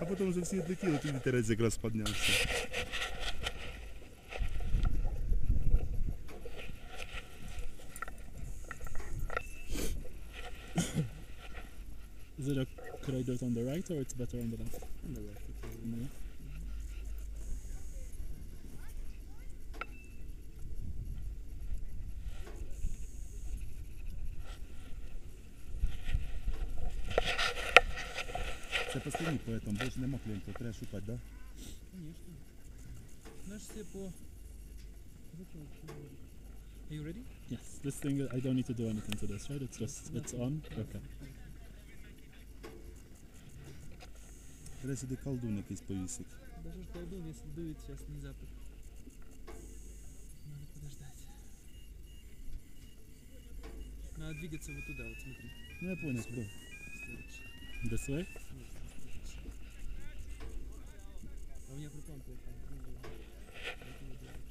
a potem ze wszystkich dotyki, no i teraz jak rozpadniawszy. Is it a corridor on the right or it's better on the left? On the left. No. On the left. Це останній поэтому, більше нема клієнтів, треба шукати, да? Конечно. Наш все по... Are you ready? Yes, this thing I don't need to do anything to this, right? It's just it's on. Okay. Треба сюди колдун якийсь повісити. Даже ж колдун, если дует, сейчас не запах. Надо подождать. Надо двигаться вот туда, вот смотри. Ну я понял, куди. Следующий. This way? А у меня. Ну, его делаешь.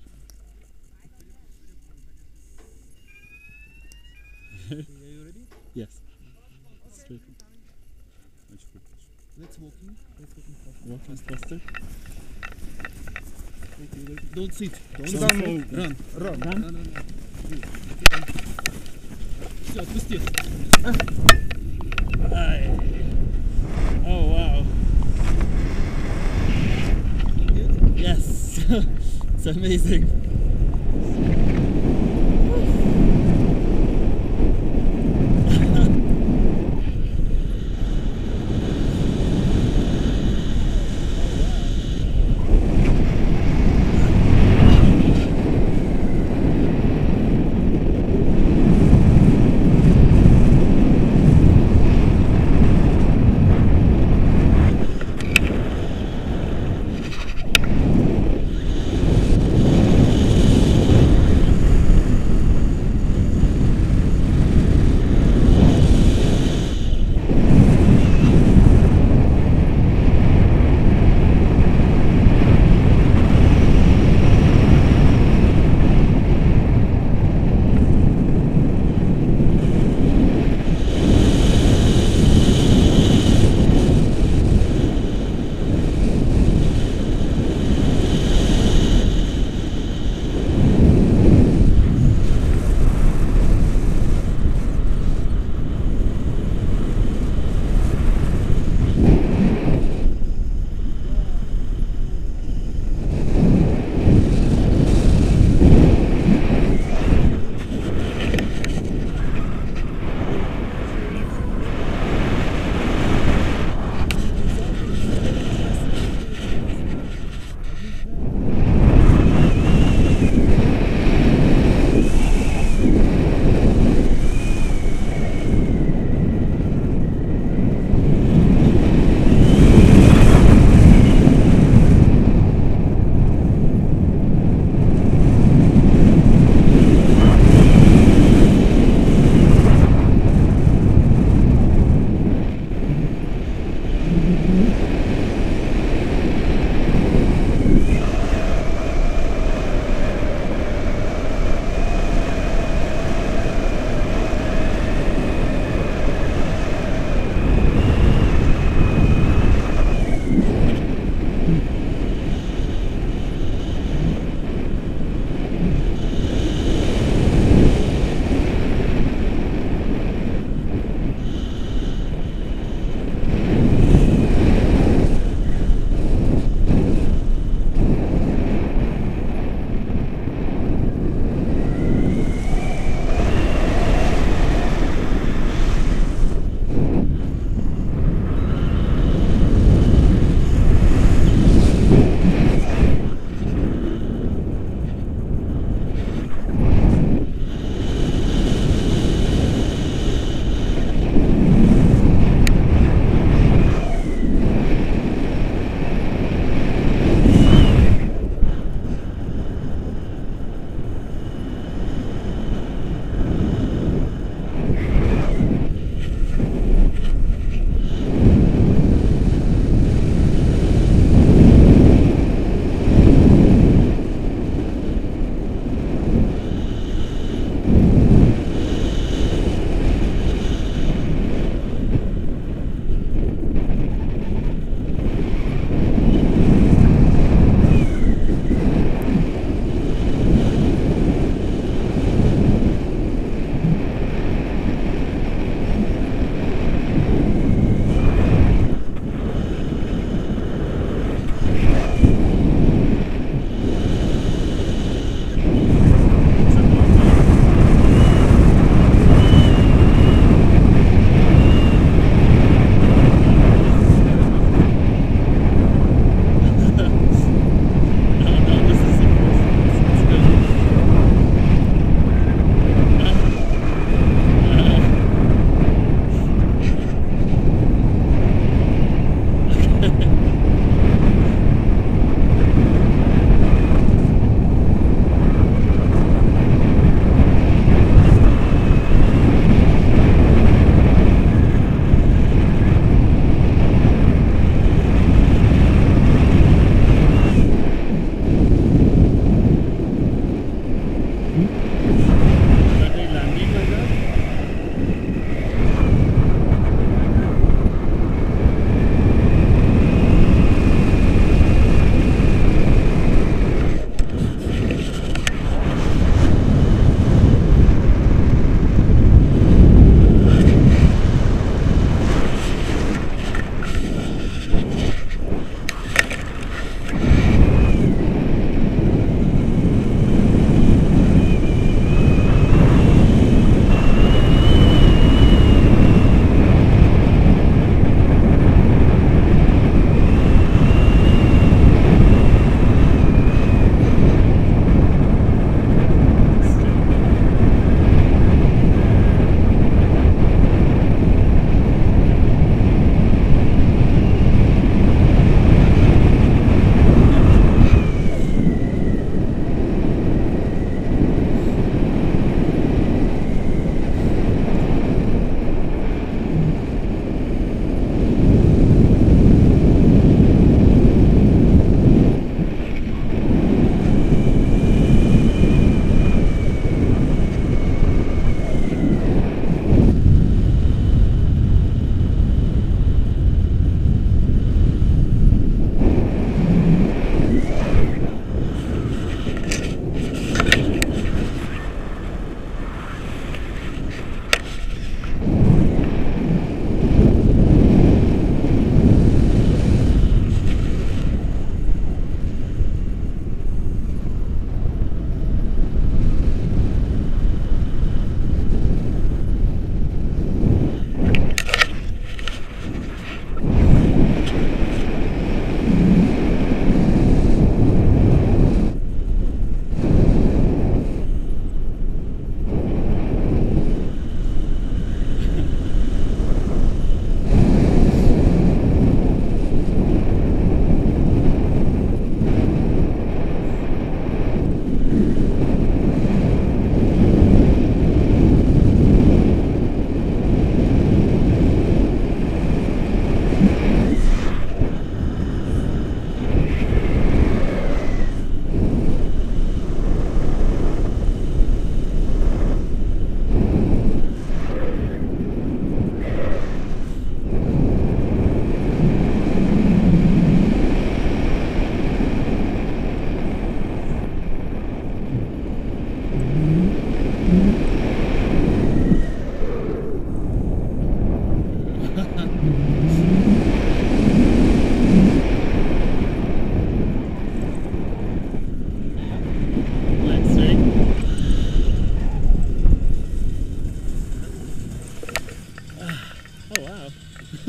Are you ready? Yes. Straight. Let's walking. Let's walking faster. Walking faster. Okay, ready? Don't sit. Don't down. Run. Ран. Run. Run, run, run. Все, отпусти. Aye. Amazing.